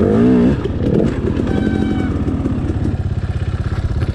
mm